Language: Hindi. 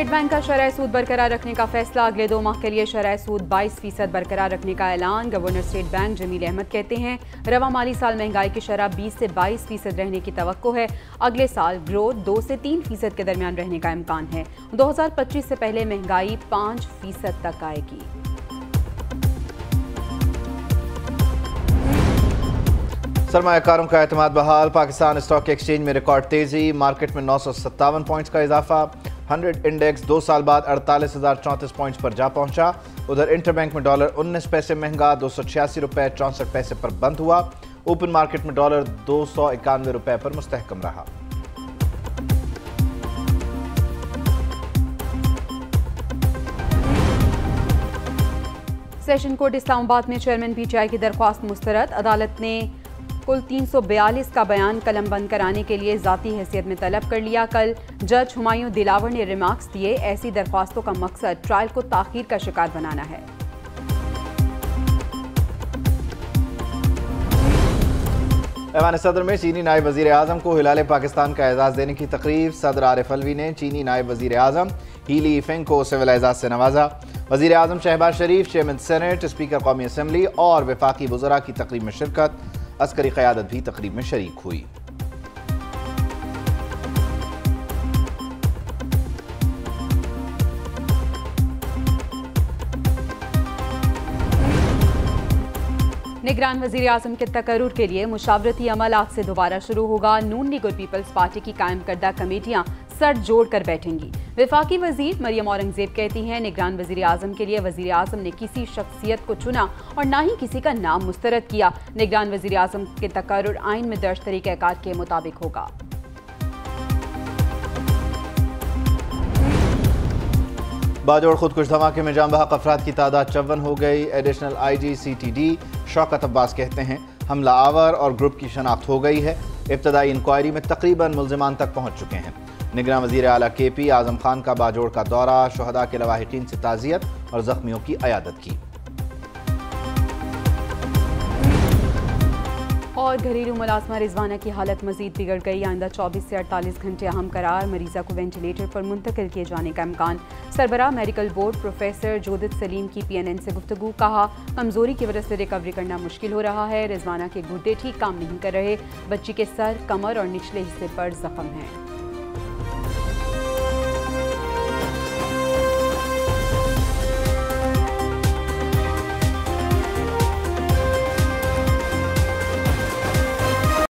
स्टेट बैंक का शरह सूद बरकरार रखने का फैसला। अगले दो माह के लिए शरह सूद बाईस फ़ीसद बरकरार रखने का ऐलान। Governor State Bank Jameel Ahmad कहते हैं, रवा माली साल महँगाई की शरह बीस से बाईस फ़ीसद रहने की तो है। अगले साल ग्रोथ दो से तीन फ़ीसद के दरमियान रहने का इम्कान है। दो हज़ार पच्चीस से पहले महँगाई पाँच फ़ीसद तक आएगी। सरमाकारों का अहतमाद बहाल। पाकिस्तान स्टॉक एक्सचेंज में रिकॉर्ड तेज़ी। मार्केट में नौ सौ सत्तावन पॉइंट्स का इजाफा। हंड्रेड इंडेक्स दो साल बाद अड़तालीस हज़ार चौंतीस पॉइंट्स पर जा पहुँचा। उधर इंटरबैंक में डॉलर उन्नीस पैसे महँगा, दो सौ छियासी रुपये चौंसठ पैसे पर बंद हुआ। ओपन मार्केट में डॉलर दो सौ इक्यानवे रुपये पर मुस्तहकम रहा। सेशन कोर्ट इस्लामाबाद में चेयरमैन पीटीआई की दरख्वास्त मुस्तरद। अदालत ने कुल 342 का बयान कलम बंद कराने के लिए ज़ाती हैसियत में तलब कर लिया। कल जज हुमायूं दिलावर ने रिमार्क्स दिए। ऐसी दरख्वास्तों का मकसद ट्रायल को ताखीर का शिकार बनाना है। ऐवान सदर में चीनी नायब वजी अजम को हिलाल पाकिस्तान का एजाज़ देने की तकरीब। सदर आरिफ अलवी ने चीनी नायब वजी अजम हीली फेंग को सिविल एजाज से नवाजा। वजी अजम Shahbaz Sharif, chairman senate, speaker कौमी असम्बली और विफाकी वजरा की तकरीब में शिरकत। अस्करी क़्यादत भी तकरीब में शरीक हुई। निगरान वजी अजम के तकरूर के लिए मुशावरती अमल आज से दोबारा शुरू होगा। नून लीग और पीपल्स पार्टी की कायम करदा कमेटियाँ सर जोड़ कर बैठेंगी। विफाकी वज़ीर मरियम औरंगज़ेब कहती हैं, निगरान वज़ीर आज़म के लिए वज़ीर आज़म ने किसी शख्सियत को चुना और ना ही किसी का नाम मुस्तरद किया। निगरान वज़ीर आज़म के तकर आइन में दर्ज तरीक़ाकार के मुताबिक होगा। बाजोड़ खुदकुश धमाके में जाम बहक अफराद की तादाद चौवन हो गई। Additional I G C T D Shaukat Abbas कहते हैं, हमला आवर और ग्रुप की शनाख्त हो गई है। इब्तदाई इंक्वायरी में तकरीबन मुलजमान तक पहुँच चुके हैं। निगरान वज़ीर अला के पी आज़म खान का बाजोड़ का दौरा, शहदा के लवाहिकीन से ताज़ियत और जख्मियों की अयादत की। और घरेलू मुलाजमा रिजवाना की हालत मजीद बिगड़ गई। आइंदा 24 से 48 घंटे अहम करार, मरीजा को वेंटिलेटर पर मुंतकिल किए जाने का इम्कान। सरबरा मेडिकल बोर्ड प्रोफेसर जोदित सलीम की पी एन एन से गुफ्तु कहा, कमज़ोरी की वजह से रिकवरी करना मुश्किल हो रहा है। रिजवाना के गुर्दे ठीक काम नहीं कर रहे। बच्ची के सर, कमर और निचले हिस्से पर जख्म है।